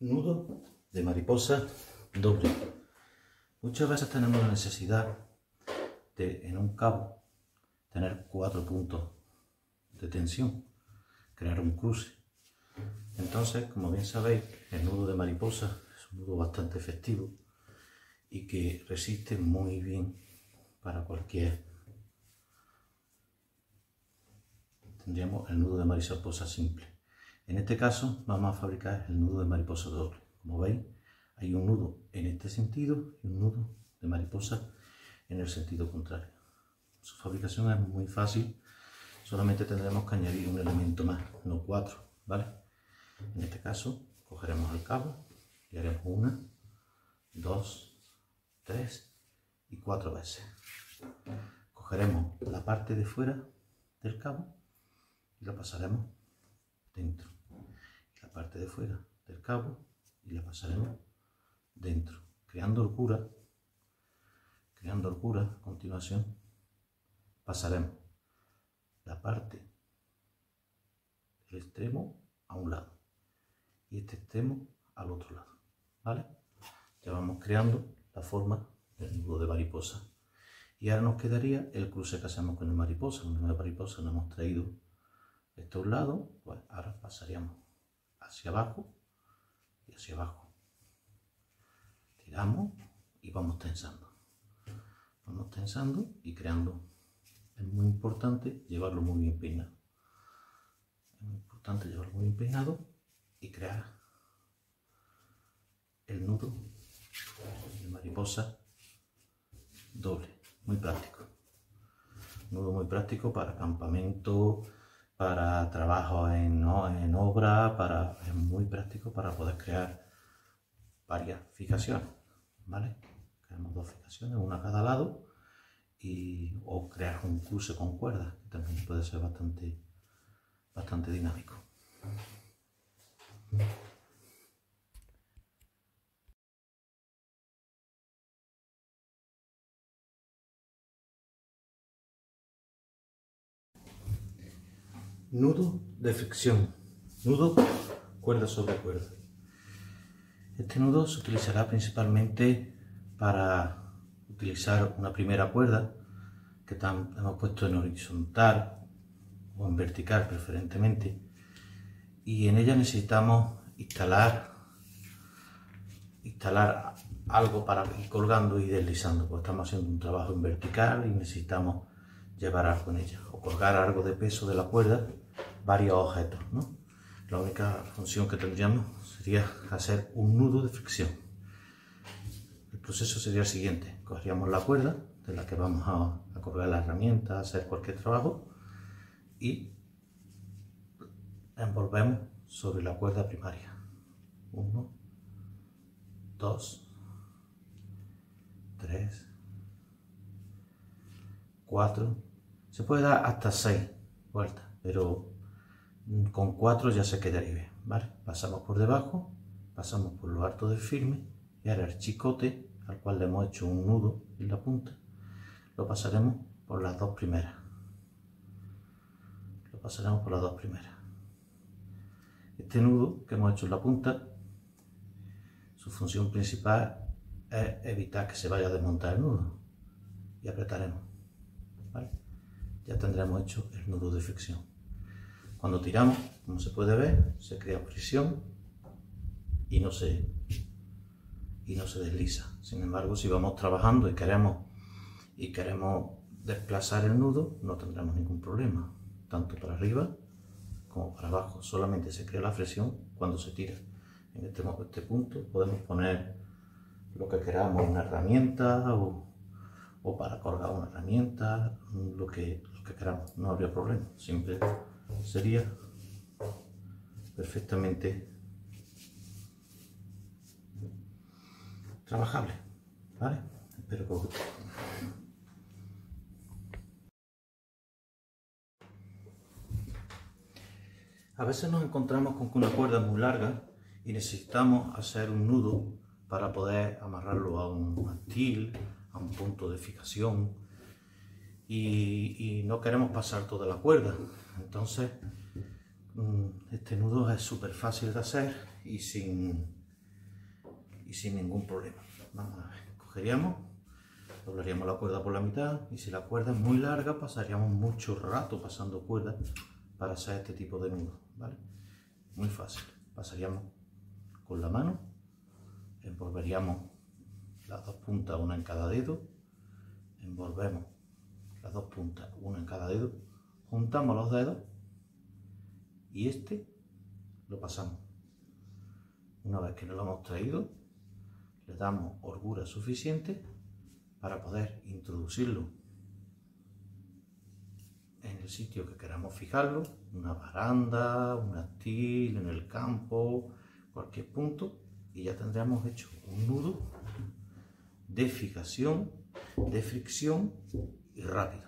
nudo de mariposa doble. Muchas veces tenemos la necesidad de en un cabo tener cuatro puntos de tensión, crear un cruce. Entonces, como bien sabéis, el nudo de mariposa es un nudo bastante efectivo y que resiste muy bien para cualquier. Tendríamos el nudo de mariposa simple. En este caso vamos a fabricar el nudo de mariposa doble. Como veis, hay un nudo en este sentido y un nudo de mariposa en el sentido contrario. Su fabricación es muy fácil, solamente tendremos que añadir un elemento más, no cuatro, ¿vale? En este caso, cogeremos el cabo y haremos una, dos, tres y cuatro veces. Cogeremos la parte de fuera del cabo y lo pasaremos dentro parte de fuera del cabo y la pasaremos dentro, creando holgura, creando holgura, a continuación pasaremos la parte del extremo a un lado y este extremo al otro lado, ¿vale? Ya vamos creando la forma del nudo de mariposa. Y ahora nos quedaría el cruce que hacemos con el mariposa. El mariposa nos hemos traído esto a un lado, pues ahora pasaríamos hacia abajo y hacia abajo. Tiramos y vamos tensando. Vamos tensando y creando. Es muy importante llevarlo muy bien peinado. Es muy importante llevarlo muy bien peinado y crear el nudo de mariposa doble. Muy práctico. Nudo muy práctico para campamento, para trabajo en, en obra, para, es muy práctico para poder crear varias fijaciones, ¿vale? Creamos dos fijaciones, una a cada lado, y, o crear un cruce con cuerdas, que también puede ser bastante, bastante dinámico. Nudo de fricción, nudo cuerda sobre cuerda. Este nudo se utilizará principalmente para utilizar una primera cuerda que hemos puesto en horizontal o en vertical preferentemente y en ella necesitamos instalar instalar algo para ir colgando y deslizando porque estamos haciendo un trabajo en vertical y necesitamos llevar algo en ella o colgar algo de peso de la cuerda varios objetos. ¿no? La única función que tendríamos sería hacer un nudo de fricción. El proceso sería el siguiente. Cogeríamos la cuerda de la que vamos a, a colgar la herramienta, hacer cualquier trabajo y envolvemos sobre la cuerda primaria. Uno, dos, tres, cuatro. Se puede dar hasta seis vueltas, pero con cuatro ya se quedaría bien, ¿vale? Pasamos por debajo, pasamos por lo alto del firme y ahora el chicote, al cual le hemos hecho un nudo en la punta, lo pasaremos por las dos primeras. Lo pasaremos por las dos primeras. Este nudo que hemos hecho en la punta, su función principal es evitar que se vaya a desmontar el nudo y apretaremos. ¿vale? Ya tendremos hecho el nudo de fricción. Cuando tiramos, como se puede ver, se crea fricción y no se, y no se desliza. Sin embargo, si vamos trabajando y queremos, y queremos desplazar el nudo, no tendremos ningún problema, tanto para arriba como para abajo. Solamente se crea la fricción cuando se tira. En este, este punto podemos poner lo que queramos, una herramienta o, o para colgar una herramienta, lo que, lo que queramos, no habría problema. Siempre sería perfectamente trabajable. ¿Vale? Espero que os guste. A veces nos encontramos con que una cuerda es muy larga y necesitamos hacer un nudo para poder amarrarlo a un mantil, a un punto de fijación y, y no queremos pasar toda la cuerda. Entonces, mm, este nudo es súper fácil de hacer y sin, y sin ningún problema. Vamos a ver, cogeríamos, doblaríamos la cuerda por la mitad y si la cuerda es muy larga pasaríamos mucho rato pasando cuerda para hacer este tipo de nudo, ¿vale? Muy fácil. Pasaríamos con la mano, envolveríamos las dos puntas, una en cada dedo, envolvemos las dos puntas, una en cada dedo, juntamos los dedos y este lo pasamos. Una vez que nos lo hemos traído, le damos holgura suficiente para poder introducirlo en el sitio que queramos fijarlo, una baranda, un astil, en el campo, cualquier punto, y ya tendríamos hecho un nudo de fijación, de fricción y rápido.